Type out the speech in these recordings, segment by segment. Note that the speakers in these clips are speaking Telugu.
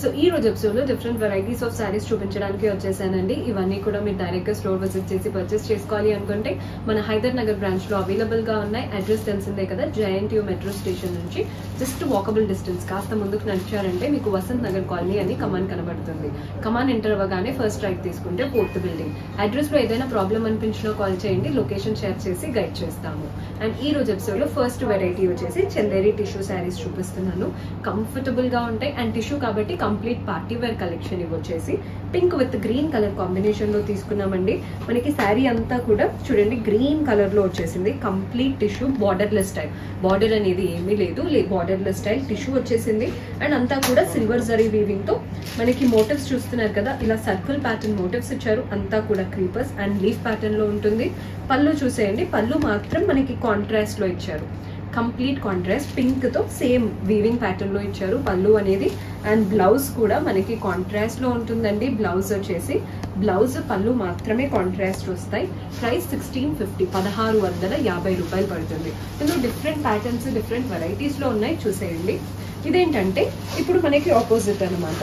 So ఈ రోజు ఎపిసోడ్లో డిఫరెంట్ వెరైటీస్ ఆఫ్ శారీస్ చూపించడానికి వచ్చేసానండి. ఇవన్నీ కూడా మీరు డైరెక్ట్గా స్టోర్ విజిట్ చేసి పర్చేస్ చేసుకోవాలి అనుకుంటే మన హైదర్ నగర్ బ్రాంచ్లో అవైలబుల్గా ఉన్నాయి. అడ్రస్ తెలిసిందే కదా జయంటియూ మెట్రో స్టేషన్ నుంచి. జస్ట్ వాకబుల్ డిస్టెన్స్ కాస్త ముందుకు నడిచారంటే మీకు వసంత్ నగర్ కాలనీ అని కమాన్ కనబడుతుంది. కమాన్ ఎంటర్ అవ్వగానే ఫస్ట్ రైట్ తీసుకుంటే ఫోర్త్ బిల్డింగ్ అడ్రస్లో ఏదైనా ప్రాబ్లం అనిపించినా కాల్ చేయండి. లొకేషన్ షేర్ చేసి గైడ్ చేస్తాము. అండ్ ఈ రోజు ఎపిసోడ్లో ఫస్ట్ వెరైటీ వచ్చేసి చందేరి టిష్యూ శారీస్ చూపిస్తున్నాను. కంఫర్టబుల్గా ఉంటాయి. అండ్ టిష్యూ కాబట్టి కంప్లీట్ పార్టీ వేర్ కలెక్షన్ ఇవి వచ్చేసి పింక్ విత్ గ్రీన్ కలర్ కాంబినేషన్లో తీసుకున్నామండి. మనకి శారీ అంతా కూడా చూడండి గ్రీన్ కలర్లో వచ్చేసింది. Complete tissue borderless style. Border అనేది ఏమీ లేదు బార్డర్లెస్ స్టైల్ టిష్యూ వచ్చేసింది. అండ్ అంతా కూడా సిల్వర్ జరీ వీవింగ్తో మనకి మోటివ్స్ చూస్తున్నారు కదా ఇలా సర్కిల్ ప్యాటర్న్ మోటివ్స్ ఇచ్చారు. అంతా కూడా క్రీపర్స్ అండ్ లీఫ్ ప్యాటర్న్లో ఉంటుంది. పళ్ళు చూసేయండి పళ్ళు మాత్రం మనకి కాంట్రాస్ట్లో ఇచ్చారు. కంప్లీట్ కాంట్రాస్ట్ పింక్తో సేమ్ వీవింగ్ ప్యాటర్న్లో ఇచ్చారు పళ్ళు అనేది. అండ్ బ్లౌజ్ కూడా మనకి కాంట్రాస్ట్లో ఉంటుందండి బ్లౌజ్ వచ్చేసి. బ్లౌజ్ పళ్ళు మాత్రమే కాంట్రాస్ట్ వస్తాయి. ప్రైస్ సిక్స్టీన్ ఫిఫ్టీ పదహారు వందల యాభై రూపాయలు పడుతుంది. ఇందులో డిఫరెంట్ ప్యాటర్న్స్ డిఫరెంట్ వెరైటీస్లో ఉన్నాయి. చూసేయండి. ఇదేంటంటే ఇప్పుడు మనకి ఆపోజిట్ అనమాట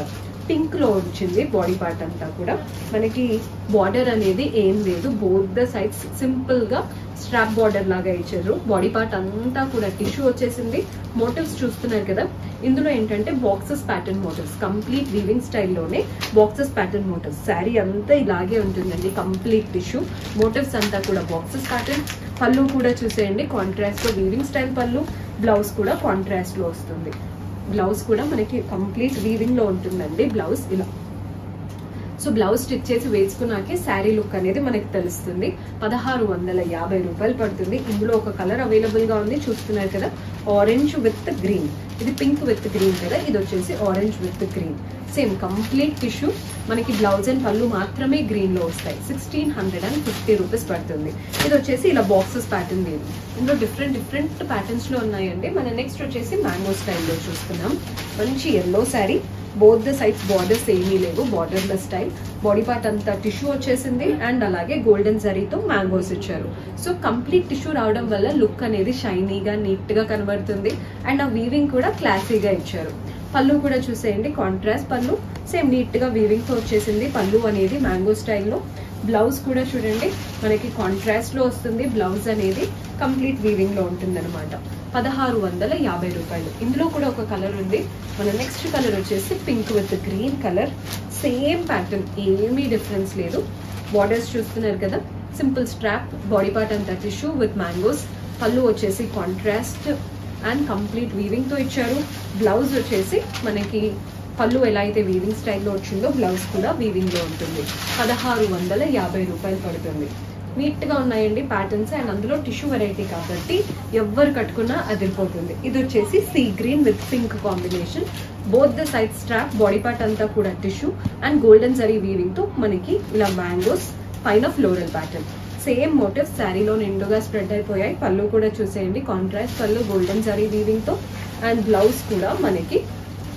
పింక్లో వచ్చింది బాడీ పార్ట్ అంతా కూడా. మనకి బార్డర్ అనేది ఏం లేదు. బోత్ ద సైడ్స్ సింపుల్గా స్ట్రాప్ బార్డర్ లాగా ఇచ్చారు. బాడీ పార్ట్ అంతా కూడా టిష్యూ వచ్చేసింది. మోటివ్స్ చూస్తున్నారు కదా. ఇందులో ఏంటంటే boxes pattern motifs. Complete weaving స్టైల్లోనే boxes pattern motifs. Sari అంతా ఇలాగే ఉంటుందండి. Complete tissue. మోటివ్స్ అంతా కూడా బాక్సెస్ ప్యాటర్న్. పళ్ళు కూడా చూసేయండి. కాంట్రాస్ట్లో వీవింగ్ స్టైల్ పళ్ళు. బ్లౌజ్ కూడా కాంట్రాస్ట్లో వస్తుంది. బ్లౌజ్ కూడా మనకి కంప్లీట్ వీవింగ్లో ఉంటుందండి బ్లౌజ్ ఇలా. సో బ్లౌజ్ స్టిచ్ చేసి వేసుకున్నాకే శారీ లుక్ అనేది మనకి తెలుస్తుంది. పదహారు వందల యాభై రూపాయలు పడుతుంది. ఇందులో ఒక కలర్ అవైలబుల్గా ఉంది. చూస్తున్నారు కదా ఆరెంజ్ విత్ గ్రీన్ ఇది పింక్ విత్ గ్రీన్ కదా. ఇది వచ్చేసి orange with green same complete tissue మనకి బ్లౌజ్ అండ్ పళ్ళు మాత్రమే గ్రీన్లో వస్తాయి. Sixteen hundred and fifty rupees పడుతుంది. ఇది వచ్చేసి ఇలా బాక్సెస్ ప్యాటర్న్ లేదు ఇందులో డిఫరెంట్ డిఫరెంట్ ప్యాటర్న్స్లో ఉన్నాయండి. మన నెక్స్ట్ వచ్చేసి మ్యాంగో స్టైల్లో చూస్తున్నాం. మంచి yellow sari both the sides borders ఏమీ లేవు బార్డర్లెస్ స్టైల్ బాడీ పార్ట్ అంతా టిష్యూ వచ్చేసింది అండ్ అలాగే గోల్డెన్ జరీతో మ్యాంగోస్ ఇచ్చారు. సో కంప్లీట్ టిష్యూ రావడం వల్ల లుక్ అనేది షైనీగా నీట్గా కనబడుతుంది అండ్ ఆ వీవింగ్ కూడా క్లాసీగా ఇచ్చారు. పళ్ళు కూడా చూసేయండి కాంట్రాస్ట్ పళ్ళు. సేమ్ నీట్గా వీవింగ్తో వచ్చేసింది. పళ్ళు అనేది మ్యాంగో స్టైల్లో బ్లౌజ్ కూడా చూడండి మనకి కాంట్రాస్ట్లో వస్తుంది బ్లౌజ్ అనేది కంప్లీట్ వీవింగ్లో ఉంటుంది అనమాట పదహారు వందల యాభై రూపాయలు. ఇందులో కూడా ఒక కలర్ ఉంది. మన నెక్స్ట్ కలర్ వచ్చేసి pink with green colour same pattern ఏమీ డిఫరెన్స్ లేదు. బార్డర్స్ చూస్తున్నారు కదా సింపుల్ స్ట్రాప్ బాడీ పార్ట్ అంతా టిష్యూ విత్ మ్యాంగోస్ పళ్ళు వచ్చేసి కాంట్రాస్ట్ అండ్ కంప్లీట్ వీవింగ్తో ఇచ్చారు. బ్లౌజ్ వచ్చేసి మనకి పళ్ళు ఎలా అయితే వీవింగ్ స్టైల్లో వచ్చిందో బ్లౌజ్ కూడా వీవింగ్లో ఉంటుంది. పదహారు వందల యాభై రూపాయలు పడుతుంది. నీట్గా ఉన్నాయండి ప్యాటర్న్స్ అండ్ అందులో టిష్యూ వెరైటీ కాబట్టి ఎవ్వరు కట్టుకున్నా అదిరిపోతుంది ఇది వచ్చేసి sea green with pink combination both the side strap body part అంతా కూడా టిష్యూ అండ్ గోల్డెన్ జరీ వీవింగ్తో మనకి ఇలా మ్యాంగోస్ పైన ఫ్లోరల్ ప్యాటర్న్ సేమ్ మోటివ్ శారీలో నిండుగా స్ప్రెడ్ అయిపోయాయి. పళ్ళు కూడా చూసేయండి. కాంట్రాస్ట్ పళ్ళు గోల్డెన్ జరీ వీవింగ్తో అండ్ బ్లౌజ్ కూడా మనకి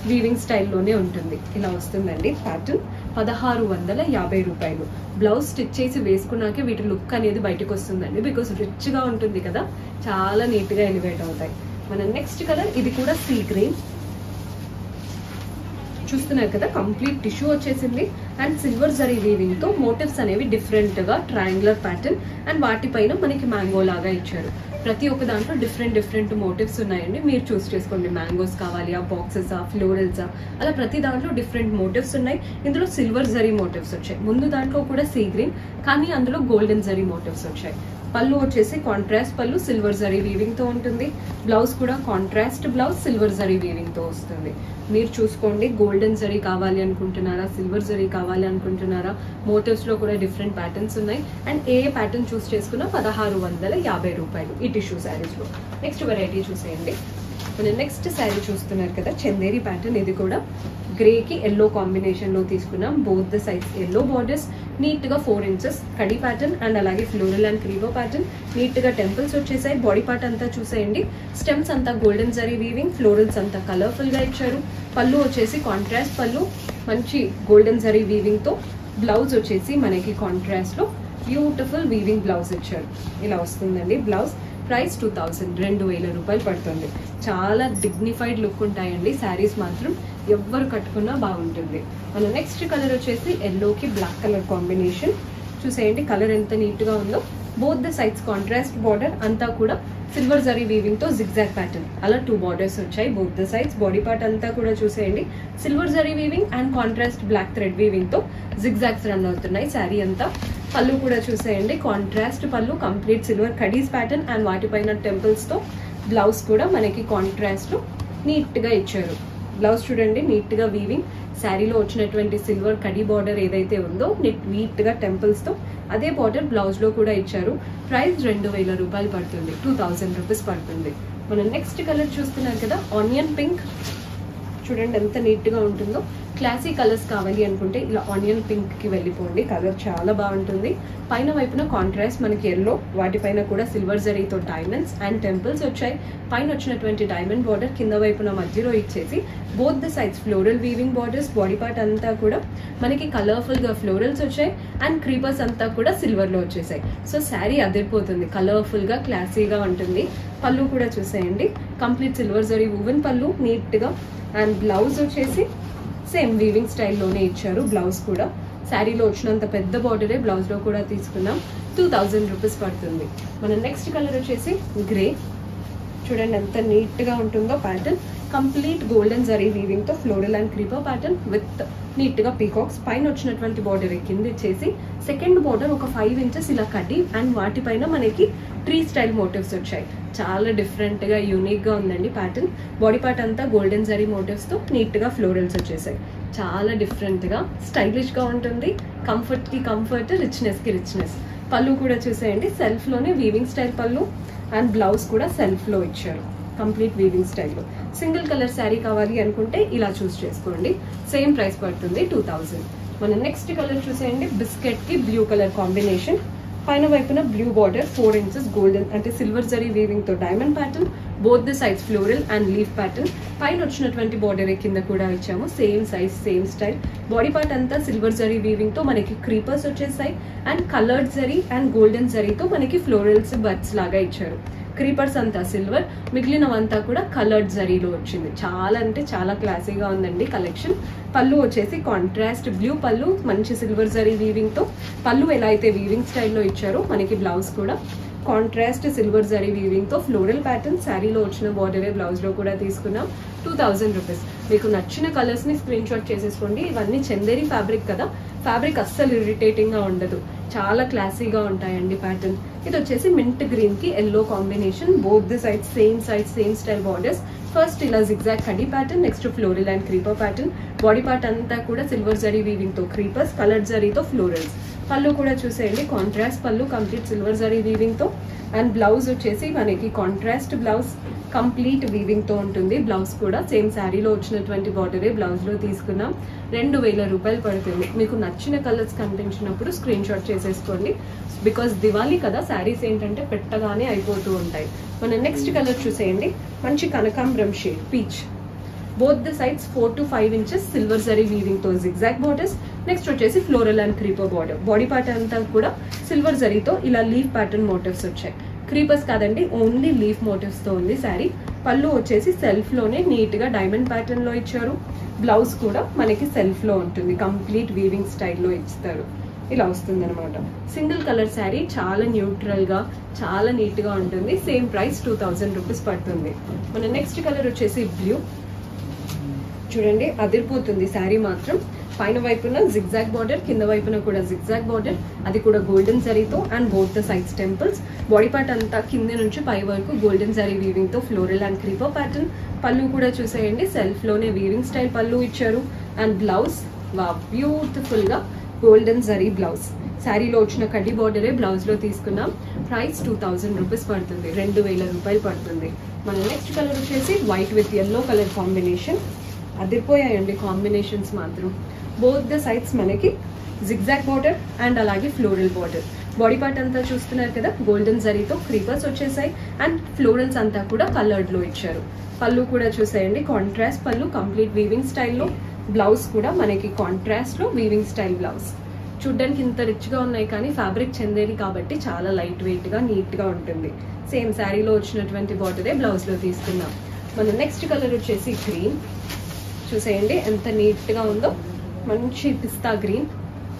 వీవింగ్ స్టైల్లోనే ఉంటుంది. ఇలా వస్తుందండి ప్యాటర్న్. పదహారు వందల యాభై రూపాయలు. బ్లౌజ్ స్టిచ్ చేసి వేసుకున్నాకే వీటి లుక్ అనేది బయటకు వస్తుందండి. బికాస్ రిచ్గా ఉంటుంది కదా. చాలా నీట్గా ఎలివేట్ అవుతాయి. మన నెక్స్ట్ కలర్ ఇది కూడా సీ గ్రీన్ చూస్తున్నారు కదా కంప్లీట్ టిష్యూ వచ్చేసింది. అండ్ సిల్వర్ జరీ వీవింగ్తో మోటివ్స్ అనేవి డిఫరెంట్గా ట్రయాంగులర్ ప్యాటర్న్ అండ్ వాటిపైన మనకి మ్యాంగో లాగా ఇచ్చారు. ప్రతి ఒక్క దాంట్లో డిఫరెంట్ డిఫరెంట్ మోటివ్స్ ఉన్నాయండి. మీరు చూస్ చేసుకోండి. మ్యాంగోస్ కావాలి ఆ బాక్సెస్ ఆ ఫ్లోరల్స్ అలా ప్రతి దాంట్లో డిఫరెంట్ మోటివ్స్ ఉన్నాయి. ఇందులో సిల్వర్ జరీ మోటివ్స్ వచ్చాయి. ముందు దాంట్లో కూడా సీ గ్రీన్ కానీ అందులో గోల్డెన్ జరీ మోటివ్స్ వచ్చాయి. పళ్ళు వచ్చేసి కాంట్రాస్ట్ పళ్ళు సిల్వర్ జరీ వీవింగ్తో ఉంటుంది. బ్లౌజ్ కూడా కాంట్రాస్ట్ బ్లౌజ్ సిల్వర్ జరీ వీవింగ్తో వస్తుంది. మీరు చూసుకోండి గోల్డెన్ జరీ కావాలి అనుకుంటున్నారా సిల్వర్ జరీ కావాలి అనుకుంటున్నారా? మోటివ్స్లో కూడా డిఫరెంట్ ప్యాటర్న్స్ ఉన్నాయి. అండ్ ఏ ప్యాటర్న్ చూస్ చేసుకున్నా పదహారు వందల యాభై రూపాయలు ఈ టిష్యూ శారీస్లో. నెక్స్ట్ వెరైటీ చూసేయండి. నెక్స్ట్ శారీ చూస్తున్నారు కదా చందేరి ప్యాటర్న్ ఇది కూడా. గ్రేకి ఎల్లో కాంబినేషన్లో తీసుకున్నాం. Both the size yellow borders నీట్గా ఫోర్ ఇంచెస్ కడి ప్యాటర్న్ అండ్ అలాగే ఫ్లోరల్ అండ్ క్రీవో ప్యాటర్న్ నీట్గా టెంపుల్స్ వచ్చేసాయి. బాడీ పార్ట్ అంతా చూసేయండి. స్టెమ్స్ అంతా గోల్డెన్ జరీ వీవింగ్ ఫ్లోరల్స్ అంతా కలర్ఫుల్గా ఇచ్చారు. పళ్ళు వచ్చేసి కాంట్రాస్ట్ పళ్ళు. మంచి గోల్డెన్ జరీ వీవింగ్తో బ్లౌజ్ వచ్చేసి మనకి కాంట్రాస్ట్లో బ్యూటిఫుల్ వీవింగ్ బ్లౌజ్ ఇచ్చారు. ఇలా వస్తుందండి బ్లౌజ్ ప్రైస్ టూ థౌసండ్ రెండు వేల రూపాయలు పడుతుంది. చాలా డిగ్నిఫైడ్ లుక్ ఉంటాయండి. శారీస్ మాత్రం ఎవ్వరు కట్టుకున్నా బాగుంటుంది. మన నెక్స్ట్ కలర్ వచ్చేసి ఎల్లోకి బ్లాక్ కలర్ కాంబినేషన్ చూసేయండి కలర్ ఎంత నీట్గా ఉందో. Both the sides contrast border అంతా కూడా సిల్వర్ జరీ వీవింగ్తో జిగ్జాగ్ ప్యాటర్న్ అలా టూ బార్డర్స్ వచ్చాయి both the sides body part అంతా కూడా చూసేయండి. Silver zari weaving and contrast black thread వీవింగ్తో జిగ్జాగ్స్ రన్ అవుతున్నాయి శారీ అంతా. పళ్ళు కూడా చూసేయండి కాంట్రాస్ట్ పళ్ళు కంప్లీట్ సిల్వర్ కడీస్ ప్యాటర్న్ అండ్ వాటిపైన టెంపుల్స్తో బ్లౌజ్ కూడా మనకి కాంట్రాస్ట్ నీట్గా ఇచ్చారు. బ్లౌజ్ చూడండి నీట్గా వీవింగ్ శారీలో వచ్చినటువంటి సిల్వర్ కడి బార్డర్ ఏదైతే ఉందో నీట్గా టెంపుల్స్తో అదే బార్డర్ బ్లౌజ్లో కూడా ఇచ్చారు. ప్రైస్ రెండు వేల రూపాయలు పడుతుంది. టూ థౌజండ్ రూపీస్ పడుతుంది. మనం నెక్స్ట్ కలర్ చూస్తున్నారు కదా ఆనియన్ పింక్ చూడండి ఎంత నీట్గా ఉంటుందో. క్లాసీ కలర్స్ కావాలి అనుకుంటే ఇలా ఆనియన్ పింక్కి వెళ్ళిపోండి. కలర్ చాలా బాగుంటుంది. పైన వైపున కాంట్రాస్ట్ మనకి ఎల్లో వాటిపైన కూడా సిల్వర్ జరీతో డైమండ్స్ అండ్ టెంపుల్స్ వచ్చాయి. పైన వచ్చినటువంటి డైమండ్ బార్డర్ కింద వైపున మధ్యలో ఇచ్చేసి both the sides floral weaving borders body part అంతా కూడా మనకి కలర్ఫుల్గా ఫ్లోరల్స్ వచ్చాయి అండ్ క్రీపర్స్ అంతా కూడా సిల్వర్లో వచ్చేసాయి. సో శారీ అదిరిపోతుంది. కలర్ఫుల్గా క్లాసీగా ఉంటుంది. పళ్ళు కూడా చూసేయండి. కంప్లీట్ సిల్వర్ జరీ ఉవెన్ పళ్ళు నీట్గా అండ్ బ్లౌజ్ వచ్చేసి సేమ్ వీవింగ్ స్టైల్లోనే ఇచ్చారు బ్లౌజ్ కూడా. శారీలో వచ్చినంత పెద్ద బార్డరే బ్లౌజ్లో కూడా తీసుకున్నాం టూ థౌజండ్ రూపీస్ పడుతుంది. మన నెక్స్ట్ కలర్ వచ్చేసి గ్రే చూడండి ఎంత నీట్గా ఉంటుందో ప్యాటర్న్ కంప్లీట్ గోల్డెన్ జరీ వీవింగ్తో floral and creeper pattern with నీట్గా పీకాక్స్. పైన వచ్చినటువంటి బార్డర్ కింద ఇచ్చేసి సెకండ్ బార్డర్ ఒక ఫైవ్ ఇంచెస్ ఇలా కట్టి అండ్ వాటిపైన మనకి ట్రీ స్టైల్ మోటివ్స్ వచ్చాయి. చాలా డిఫరెంట్గా యూనిక్గా ఉందండి ప్యాటర్న్ బాడీ పార్ట్ అంతా గోల్డెన్ జరీ మోటివ్స్తో నీట్గా ఫ్లోరల్స్ వచ్చేసాయి. చాలా డిఫరెంట్గా స్టైలిష్గా స్టైలిష్గా ఉంటుంది. కంఫర్ట్కి కంఫర్ట్ రిచ్నెస్కి రిచ్నెస్ పళ్ళు కూడా చూసేయండి. సెల్ఫ్లోనే వీవింగ్ స్టైల్ పళ్ళు. అండ్ బ్లౌజ్ కూడా సెల్ఫ్లో ఇచ్చారు. కంప్లీట్ వీవింగ్ స్టైల్లో సింగిల్ కలర్ శారీ కావాలి అనుకుంటే ఇలా చూస్ చేసుకోండి. సేమ్ ప్రైస్ పడుతుంది టూ థౌజండ్. మన నెక్స్ట్ కలర్ చూసేయండి. బిస్కెట్కి బ్లూ కలర్ కాంబినేషన్. పైన వైపున blue border four inches golden అంటే సిల్వర్ జరీ వీవింగ్తో డైమండ్ ప్యాటర్న్ బోత్ ద సైజ్ ఫ్లోరల్ అండ్ లీఫ్ ప్యాటర్న్ పైన వచ్చినటువంటి బార్డర్ కింద కూడా ఇచ్చాము. Same size same style body part అంతా సిల్వర్ జరీ వీవింగ్తో మనకి క్రీపర్స్ వచ్చేసాయి. And coloured zari and golden జరీతో మనకి ఫ్లోరల్స్ బర్డ్స్ లాగా ఇచ్చారు. క్రీపర్స్ అంతా సిల్వర్ మిగిలినవంతా కూడా కలర్డ్ జరీలో వచ్చింది. చాలా అంటే చాలా క్లాసీగా ఉందండి కలెక్షన్. పళ్ళు వచ్చేసి కాంట్రాస్ట్ బ్లూ పళ్ళు మంచి సిల్వర్ జరీ వీవింగ్తో పళ్ళు ఎలా అయితే వీవింగ్ స్టైల్లో ఇచ్చారో మనకి బ్లౌజ్ కూడా. కాంట్రాస్ట్ సిల్వర్ జరీ వీవింగ్తో ఫ్లోరల్ ప్యాటర్న్ శారీలో వచ్చిన బార్డరే బ్లౌజ్లో కూడా తీసుకున్నాం. టూ థౌజండ్ రూపీస్ మీకు నచ్చిన కలర్స్ని స్క్రీన్ షాట్ చేసేసుకోండి. ఇవన్నీ చందేరి ఫ్యాబ్రిక్ కదా. ఫ్యాబ్రిక్ అస్సలు ఇరిటేటింగ్గా ఉండదు. చాలా క్లాసీగా ఉంటాయండి ప్యాటర్న్ ఇది వచ్చేసి మింట్ గ్రీన్కి yellow combination. Both the side same side same style borders first ఇలా zigzag khadi pattern next floral and creeper pattern body part అంతా కూడా సిల్వర్ జరీ వీవింగ్తో క్రీపర్స్ కలర్ జరీతో ఫ్లోరల్స్ పళ్ళు కూడా చూసేయండి కాంట్రాస్ట్ పళ్ళు కంప్లీట్ సిల్వర్ జరీ వీవింగ్తో. అండ్ బ్లౌజ్ వచ్చేసి మనకి కాంట్రాస్ట్ బ్లౌజ్ కంప్లీట్ వీవింగ్తో ఉంటుంది. బ్లౌజ్ కూడా సేమ్ శారీలో వచ్చినటువంటి బార్డరే బ్లౌజ్లో తీసుకున్నాం. రెండు వేల రూపాయలు పడుతుంది. మీకు నచ్చిన కలర్స్ కనిపించినప్పుడు స్క్రీన్ షాట్ చేసేసుకోండి. బికాస్ దివాళీ కదా శారీస్ ఏంటంటే పెట్టగానే అయిపోతూ ఉంటాయి. మన నెక్స్ట్ కలర్ చూసేయండి. మంచి కనకాంబరం shade peach both the sides four to five inches silver zari వీవింగ్తో జిగ్జాగ్ బార్డర్స్ నెక్స్ట్ వచ్చేసి floral and creeper border body part అంతా కూడా సిల్వర్ జరీతో ఇలా లీఫ్ ప్యాటర్న్ మోటివ్స్ వచ్చాయి. క్రీపర్స్ కాదండి ఓన్లీ లీఫ్ మోటివ్స్తో ఉంది శారీ. పళ్ళు వచ్చేసి సెల్ఫ్లోనే నీట్గా డైమండ్ ప్యాటర్న్లో ఇచ్చారు. బ్లౌజ్ కూడా మనకి సెల్ఫ్లో ఉంటుంది. కంప్లీట్ వీవింగ్ స్టైల్లో ఇస్తారు. ఇలా వస్తుందనమాట సింగిల్ కలర్ శారీ చాలా న్యూట్రల్గా చాలా నీట్గా ఉంటుంది. Same price two thousand rupees పడుతుంది. మన నెక్స్ట్ కలర్ వచ్చేసి బ్లూ చూడండి అదిరిపోతుంది శారీ మాత్రం. పైన వైపున జిగ్జాగ్ బార్డర్ కింద వైపున కూడా జిగ్జాగ్ బార్డర్ అది కూడా గోల్డెన్ జరీతో and both the sides temples body part అంతా కింద నుంచి పై వరకు గోల్డెన్ జరీ వీవింగ్తో ఫ్లోరల్ అండ్ క్రీపర్ ప్యాటర్న్ పళ్ళు కూడా చూసేయండి సెల్ఫ్లోనే వీవింగ్ స్టైల్ పళ్ళు ఇచ్చారు. అండ్ బ్లౌజ్ వా బ్యూటిఫుల్గా గోల్డెన్ జరీ బ్లౌజ్ శారీలో వచ్చిన కడ్డీ బార్డరే బ్లౌజ్లో తీసుకున్నాం. ప్రైస్ టూ థౌజండ్ రూపీస్ పడుతుంది రెండు వేల రూపాయలు పడుతుంది. మన నెక్స్ట్ కలర్ వచ్చేసి white with yellow colour combination అదిరిపోయాయండి combinations మాత్రం. బోత్ ద సైడ్స్ మనకి జిగ్జాగ్ బార్డర్ అండ్ అలాగే ఫ్లోరల్ బార్డర్ బాడీ పార్ట్ అంతా చూస్తున్నారు కదా గోల్డెన్ జరీతో క్రీపర్స్ వచ్చేసాయి అండ్ ఫ్లోరల్స్ అంతా కూడా కలర్డ్లో ఇచ్చారు. పళ్ళు కూడా చూసేయండి కాంట్రాస్ట్ పళ్ళు కంప్లీట్ వీవింగ్ స్టైల్లో బ్లౌజ్ కూడా మనకి కాంట్రాస్ట్లో వీవింగ్ స్టైల్ బ్లౌజ్ చూడ్డానికి ఇంత రిచ్గా ఉన్నాయి కానీ ఫ్యాబ్రిక్ చెందేది కాబట్టి చాలా లైట్ వెయిట్గా ఉంటుంది. సేమ్ శారీలో వచ్చినటువంటి బార్డరే బ్లౌజ్లో తీసుకున్నాం మన నెక్స్ట్ కలర్ వచ్చేసి గ్రీన్ చూసేయండి. ఎంత నీట్గా ఉందో. మంచి pista green.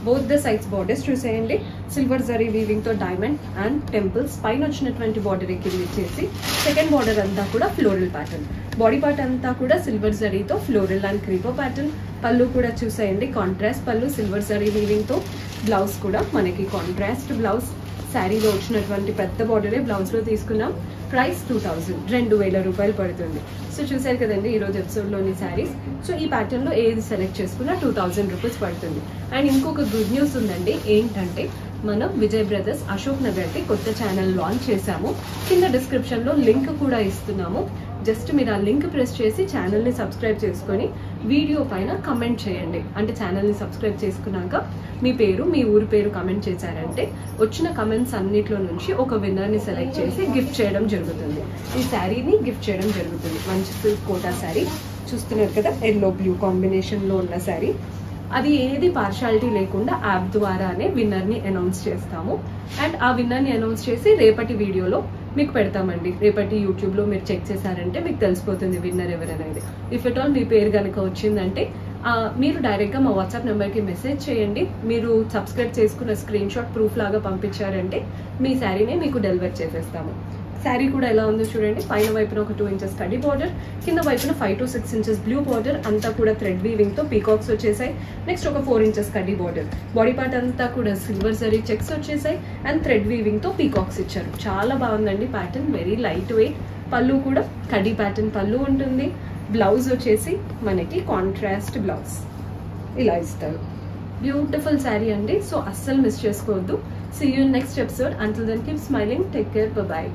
Both the sides borders చూసేయండి. సిల్వర్ జరీ వీవింగ్తో డైమండ్ అండ్ టెంపుల్స్ పైన వచ్చినటువంటి బార్డర్ కింద ఇచ్చేసి సెకండ్ బార్డర్ అంతా కూడా ఫ్లోరల్ ప్యాటర్న్ బాడీ పార్ట్ అంతా కూడా సిల్వర్ జరీతో ఫ్లోరల్ అండ్ క్రీపో ప్యాటర్న్ పళ్ళు కూడా చూసేయండి. కాంట్రాస్ట్ పళ్ళు సిల్వర్ జరీ వీవింగ్తో బ్లౌజ్ కూడా మనకి కాంట్రాస్ట్ బ్లౌజ్ శారీలో వచ్చినటువంటి పెద్ద బార్డరే బ్లౌజ్లో తీసుకున్నాం. ప్రైస్ టూ థౌజండ్ రెండు వేల రూపాయలు పడుతుంది. సో చూసారు కదండి ఈరోజు ఎపిసోడ్లోని లోని శారీస్. సో ఈ ప్యాటర్న్లో ఏది సెలెక్ట్ చేసుకున్నా టూ థౌజండ్ రూపీస్ పడుతుంది. అండ్ ఇంకొక గుడ్ న్యూస్ ఉందండి ఏంటంటే మనం విజయ్ బ్రదర్స్ అశోక్ నగర్కి కొత్త ఛానల్ లాంచ్ చేశాము. కింద డిస్క్రిప్షన్లో లింక్ కూడా ఇస్తున్నాము. జస్ట్ మీరు ఆ లింక్ ప్రెస్ చేసి ఛానల్ని సబ్స్క్రైబ్ చేసుకొని వీడియో పైన కమెంట్ చేయండి. అంటే ఛానల్ని సబ్స్క్రైబ్ చేసుకున్నాక మీ పేరు మీ ఊరి పేరు కమెంట్ చేశారంటే వచ్చిన కమెంట్స్ అన్నిట్లో నుంచి ఒక విన్నర్ని సెలెక్ట్ చేసి గిఫ్ట్ చేయడం జరుగుతుంది. ఈ శారీని గిఫ్ట్ చేయడం జరుగుతుంది. మంచి కోటా శారీ. చూస్తున్నారు కదా ఎల్లో బ్లూ కాంబినేషన్లో ఉన్న శారీ. అది ఏది పార్షాలిటీ లేకుండా యాప్ ద్వారానే విన్నర్ని అనౌన్స్ చేస్తాము. అండ్ ఆ విన్నర్ని అనౌన్స్ చేసి రేపటి వీడియోలో మీకు పెడతామండి. రేపటి యూట్యూబ్లో మీరు చెక్ చేశారంటే మీకు తెలిసిపోతుంది విన్నర్ ఎవరనేది. ఇఫ్ ఎట్ ఆల్ మీ పేరు కనుక వచ్చిందంటే మీరు డైరెక్ట్గా మా వాట్సాప్ నెంబర్కి మెసేజ్ చేయండి. మీరు సబ్స్క్రైబ్ చేసుకున్న స్క్రీన్ షాట్ ప్రూఫ్ లాగా పంపించారంటే మీ శారీని మీకు డెలివర్ చేసేస్తాము. శారీ కూడా ఎలా ఉందో చూడండి. పైన వైపున ఒక టూ ఇంచెస్ కడ్డీ బార్డర్ కింద వైపున five to six inches blue border అంతా కూడా థ్రెడ్ వీవింగ్తో పీకాక్స్ వచ్చేసాయి. నెక్స్ట్ ఒక ఫోర్ ఇంచెస్ కడ్డీ బార్డర్ బాడీ పార్ట్ అంతా కూడా సిల్వర్ జరీ చెక్స్ వచ్చేసాయి అండ్ థ్రెడ్ వీవింగ్తో పీకాక్స్ ఇచ్చారు. చాలా బాగుందండి ప్యాటర్న్ వెరీ లైట్ వెయిట్ పళ్ళు కూడా కడ్డీ ప్యాటర్న్ పళ్ళు ఉంటుంది. బ్లౌజ్ వచ్చేసి మనకి కాంట్రాస్ట్ బ్లౌజ్ ఇలా ఇస్తారు. బ్యూటిఫుల్ శారీ అండి. సో అస్సలు మిస్ చేసుకోవద్దు. See you next episode until then keep smiling take care bye